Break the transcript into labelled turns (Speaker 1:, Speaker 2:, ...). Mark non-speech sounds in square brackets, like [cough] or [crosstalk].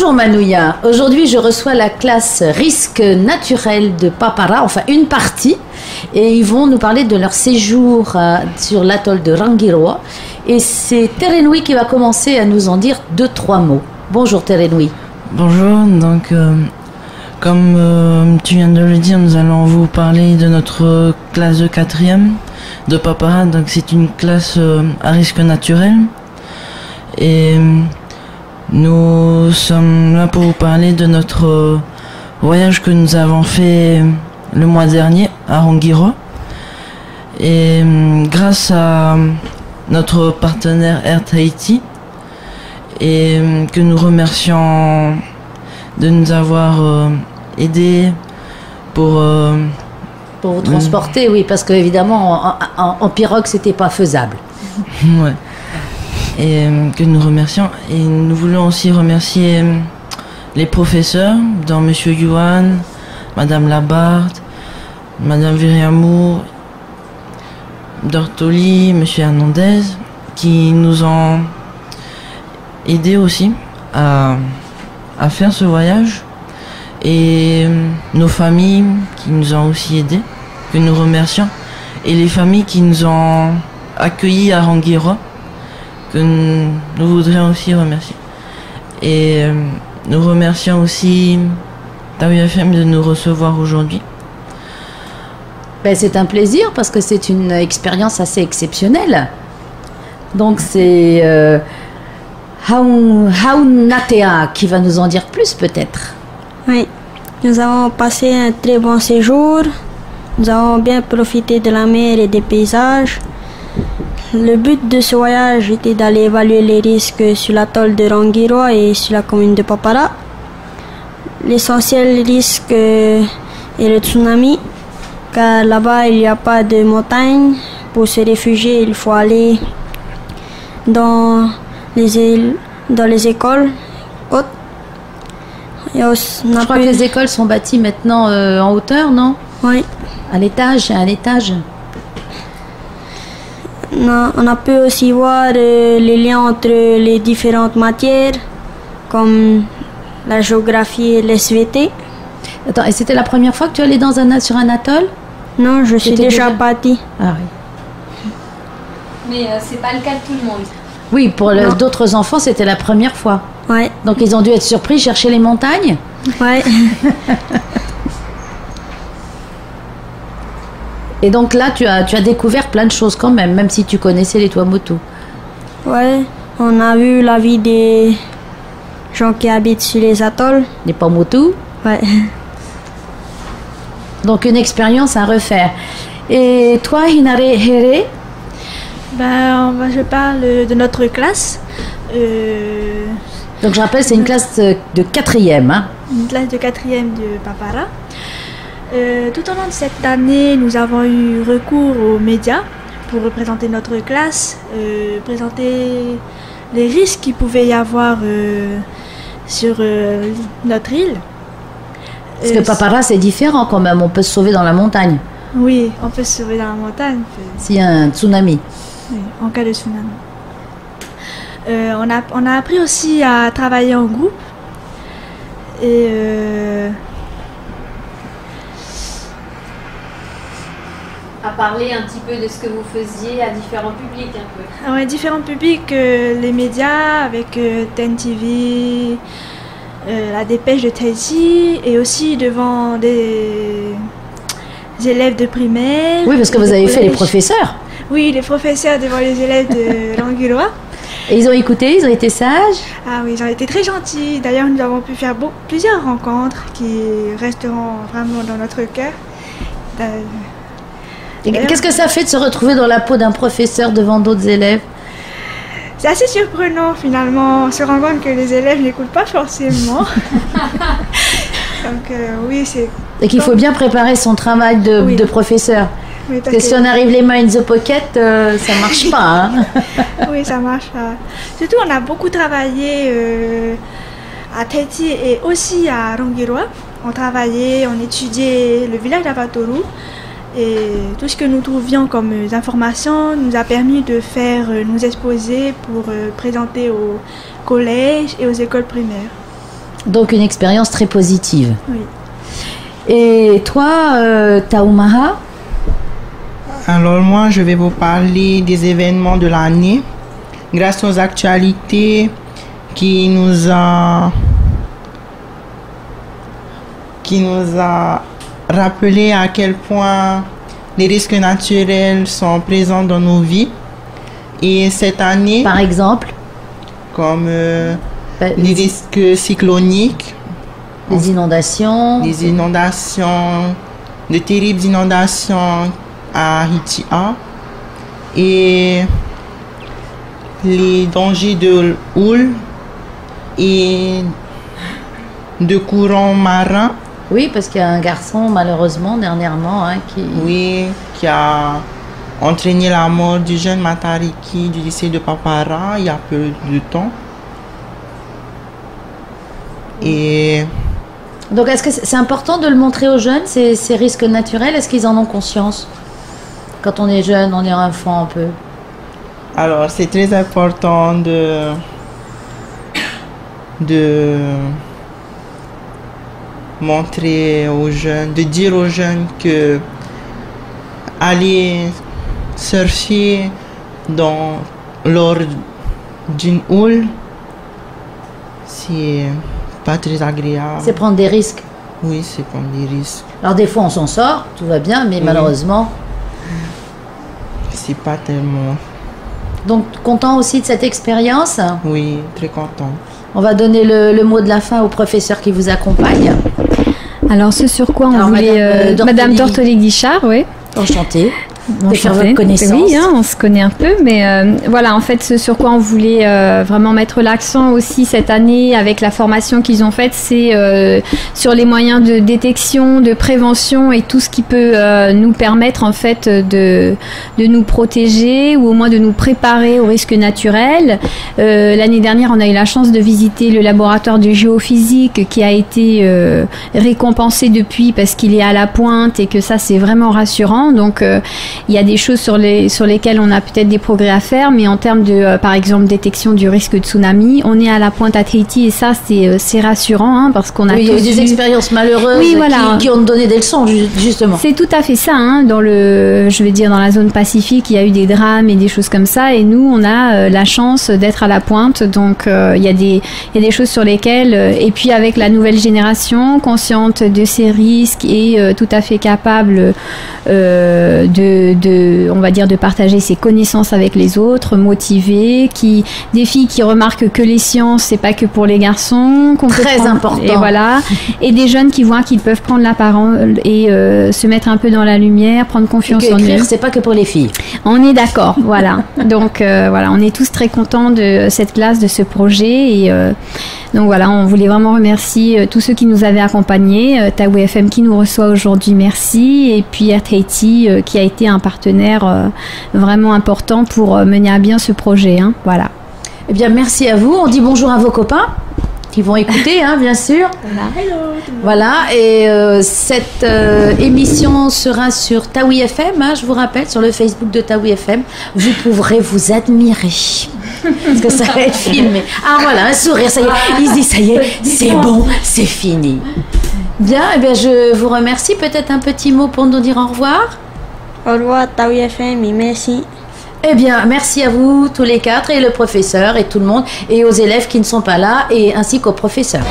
Speaker 1: Bonjour Manouya. Aujourd'hui, je reçois la classe risque naturel de Papara, enfin une partie, et ils vont nous parler de leur séjour euh, sur l'atoll de Rangiroa. Et c'est Terenoui qui va commencer à nous en dire deux, trois mots. Bonjour Terenoui.
Speaker 2: Bonjour, donc euh, comme euh, tu viens de le dire, nous allons vous parler de notre classe de quatrième de Papara. Donc c'est une classe à risque naturel. Et nous sommes là pour vous parler de notre euh, voyage que nous avons fait le mois dernier à Ronguiro. Et euh, grâce à notre partenaire Air Tahiti, et euh, que nous remercions de nous avoir aidés pour
Speaker 1: Pour vous transporter, oui, parce qu'évidemment, en, en, en pirogue, c'était pas faisable.
Speaker 2: ouais. Euh, que nous remercions. Et nous voulons aussi remercier euh, les professeurs dont monsieur Yuan, madame Labarde, madame Viriamour, Dortoli, monsieur Hernandez qui nous ont aidés aussi à, faire ce voyage. Et euh, nos familles qui nous ont aussi aidés, que nous remercions, et les familles qui nous ont accueillis à Rangiroa, que nous, voudrions aussi remercier. Et euh, nous remercions aussi WFM de nous recevoir aujourd'hui.
Speaker 1: Ben, c'est un plaisir parce que c'est une expérience assez exceptionnelle. Donc c'est euh, qui va nous en dire plus peut-être.
Speaker 3: Oui, nous avons passé un très bon séjour. Nous avons bien profité de la mer et des paysages. Le but de ce voyage était d'aller évaluer les risques sur l'atoll de Rangiroa et sur la commune de Papara. L'essentiel risque est le tsunami, car là-bas il n'y a pas de montagne. Pour se réfugier, il faut aller dans les, îles- dans les écoles hautes. Aussi-
Speaker 1: Je crois que les écoles sont bâties maintenant euh, en hauteur, non?
Speaker 3: Oui.
Speaker 1: À l'étage, à l'étage.
Speaker 3: On a pu aussi voir euh, les liens entre les différentes matières, comme la géographie et l'SVT.
Speaker 1: Attends, et c'était la première fois que tu allais dans un, sur un atoll?
Speaker 3: Non, je suis déjà
Speaker 1: déjà-
Speaker 3: partie.
Speaker 1: Ah oui.
Speaker 4: Mais euh, c'est pas le cas de tout le monde.
Speaker 1: Oui, pour d'autres enfants, c'était la première fois.
Speaker 3: Ouais,
Speaker 1: Donc ils ont dû être surpris, chercher les montagnes?
Speaker 3: ouais. [laughs]
Speaker 1: Et donc là, tu as, tu as découvert plein de choses quand même, même si tu connaissais les Tuamotu.
Speaker 3: ouais. On a vu la vie des gens qui habitent sur les atolls.
Speaker 1: Les Pomotu.
Speaker 3: Ouais. [laughs]
Speaker 1: Donc une expérience à refaire. Et toi, Hinare Here,
Speaker 5: Ben, moi, je parle de notre classe. Euh,
Speaker 1: donc je rappelle, c'est une classe de, de quatrième. Hein.
Speaker 5: une classe de quatrième de Papara. Euh, tout au long de cette année, nous avons eu recours aux médias pour représenter notre classe, euh, présenter les risques qu'il pouvait y avoir euh, sur notre île.
Speaker 1: Parce que Papara, c'est différent quand même. On peut se sauver dans la montagne
Speaker 5: Oui, on peut se sauver dans la montagne.
Speaker 1: s'il y a un tsunami.
Speaker 5: Oui, en cas de tsunami. On, a, on a appris aussi à travailler en groupe. Et
Speaker 4: À parler un petit peu de ce que vous faisiez à différents publics un peu.
Speaker 5: ouais, différents publics, euh, les médias avec euh, TEN TV, euh, la dépêche de Tahiti et aussi devant des, élèves de primaire.
Speaker 1: Oui, parce que vous avez fait les professeurs.
Speaker 5: Oui, les professeurs devant les élèves de [laughs] l'Anguillois.
Speaker 1: Et ils ont écouté, ils ont été sages.
Speaker 5: Ah oui, ils ont été très gentils. D'ailleurs, nous avons pu faire beau- plusieurs rencontres qui resteront vraiment dans notre cœur.
Speaker 1: Qu'est-ce que ça fait de se retrouver dans la peau d'un professeur devant d'autres élèves?
Speaker 5: C'est assez surprenant finalement. On se rend compte que les élèves n'écoutent pas forcément. [laughs] Donc euh, oui, c'est...
Speaker 1: Et qu'il faut bien préparer son travail de,
Speaker 5: Oui.
Speaker 1: de professeur.
Speaker 5: oui,
Speaker 1: Parce que si on arrive les mains in the pocket, euh, ça marche pas. Hein [laughs]
Speaker 5: oui, ça marche. pas. Surtout, on a beaucoup travaillé euh, à Tahiti et aussi à Rongiroa. On travaillait, on étudiait le village d'Avatoru. Et tout ce que nous trouvions comme euh, informations nous a permis de faire euh, nous exposer pour euh, présenter aux collèges et aux écoles primaires.
Speaker 1: Donc une expérience très positive.
Speaker 5: Oui.
Speaker 1: Et toi, euh, Taumaha
Speaker 6: Alors moi, je vais vous parler des événements de l'année grâce aux actualités qui nous a qui nous a rappelé à quel point les risques naturels sont présents dans nos vies. Et cette année,
Speaker 1: Par exemple,
Speaker 6: comme euh,
Speaker 1: bah,
Speaker 6: les risques cycloniques,
Speaker 1: les inondations.
Speaker 6: des inondations, de terribles inondations à Hitia et les dangers de houle et de courants marins,
Speaker 1: Oui, parce qu'il y a un garçon, malheureusement, dernièrement, hein, qui...
Speaker 6: oui, qui a entraîné la mort du jeune Matariki du lycée de Papara il y a peu de temps. Et
Speaker 1: Donc, est-ce que c'est important de le montrer aux jeunes, ces, ces risques naturels? Est-ce qu'ils en ont conscience? Quand on est jeune, on est enfant un peu.
Speaker 6: Alors, c'est très important de, de montrer aux jeunes, de dire aux jeunes que aller surfer dans, lors d'une houle, c'est pas très agréable.
Speaker 1: C'est prendre des risques.
Speaker 6: Oui, c'est prendre des risques.
Speaker 1: Alors, des fois, on s'en sort, tout va bien, mais
Speaker 6: Oui.
Speaker 1: malheureusement.
Speaker 6: C'est pas tellement.
Speaker 1: Donc, content aussi de cette expérience?
Speaker 6: Oui, très content.
Speaker 1: On va donner le, le mot de la fin au professeur qui vous accompagne.
Speaker 7: Alors, ce sur quoi on
Speaker 1: Alors,
Speaker 7: voulait.
Speaker 1: Madame, euh,
Speaker 7: euh. Madame Dortoli-Guichard, oui.
Speaker 1: Enchanté. De faire
Speaker 7: Enchantée.
Speaker 1: votre connaissance.
Speaker 7: Oui, hein, on se connaît un peu, mais euh, voilà, en fait, ce sur quoi on voulait euh, vraiment mettre l'accent aussi cette année avec la formation qu'ils ont faite, c'est euh, sur les moyens de détection, de prévention et tout ce qui peut euh, nous permettre en fait de, de nous protéger ou au moins de nous préparer aux risques naturels. Euh, L'année dernière, on a eu la chance de visiter le laboratoire de géophysique qui a été euh, récompensé depuis parce qu'il est à la pointe et que ça, c'est vraiment rassurant. Donc, euh, il y a des choses sur, les, sur lesquelles on a peut-être des progrès à faire, mais en termes de, euh, par exemple, détection du risque de tsunami, on est à la pointe à Tahiti et ça, c'est euh, c'est rassurant hein, parce qu'on a
Speaker 1: Oui, il y a eu des expériences malheureuses
Speaker 7: Oui,
Speaker 1: qui-
Speaker 7: voilà.
Speaker 1: qui, ont donné des leçons, ju- justement.
Speaker 7: c'est tout à fait ça, hein, dans le, je veux dire, dans la zone Pacifique, il y a eu des drames et des choses comme ça, et nous, on a euh, la chance d'être à la pointe, donc euh, il y a des, il y a des choses sur lesquelles, et puis avec la nouvelle génération, consciente de ces risques et tout à fait capable euh, de, de, on va dire, de partager ses connaissances avec les autres, motivée, qui, des filles qui remarquent que les sciences, c'est pas que pour les garçons, qu'on
Speaker 1: Très
Speaker 7: prendre-
Speaker 1: important.
Speaker 7: Et voilà, et des jeunes qui voient qu'ils peuvent prendre la parole et euh, se mettre un peu dans la lumière, prendre confiance
Speaker 1: Que
Speaker 7: en
Speaker 1: écrire,
Speaker 7: eux.
Speaker 1: c'est pas que pour les filles.
Speaker 7: On est d'accord, voilà. [laughs] Donc euh, voilà, on est tous très contents de cette classe, de ce projet et euh, donc voilà, on voulait vraiment remercier tous ceux qui nous avaient accompagnés, euh, Taou FM qui nous reçoit aujourd'hui, merci, et puis euh, qui a été un partenaire euh, vraiment important pour euh, mener à bien ce projet. hein. Voilà.
Speaker 1: Eh bien, merci à vous. On dit bonjour à vos copains qui vont écouter, hein, bien sûr. Voilà, et euh, cette euh, émission sera sur Taoui FM, hein, je vous rappelle, sur le Facebook de Taoui FM. Vous pourrez vous admirer. Parce que ça va être filmé. Ah voilà, un sourire, ça y est. Il se dit, ça y est, c'est bon, c'est fini. Bien, eh bien, je vous remercie. Peut-être un petit mot pour nous dire au revoir
Speaker 3: Au revoir, merci.
Speaker 1: Eh bien, merci à vous tous les quatre et le professeur et tout le monde et aux élèves qui ne sont pas là et ainsi qu'aux professeurs.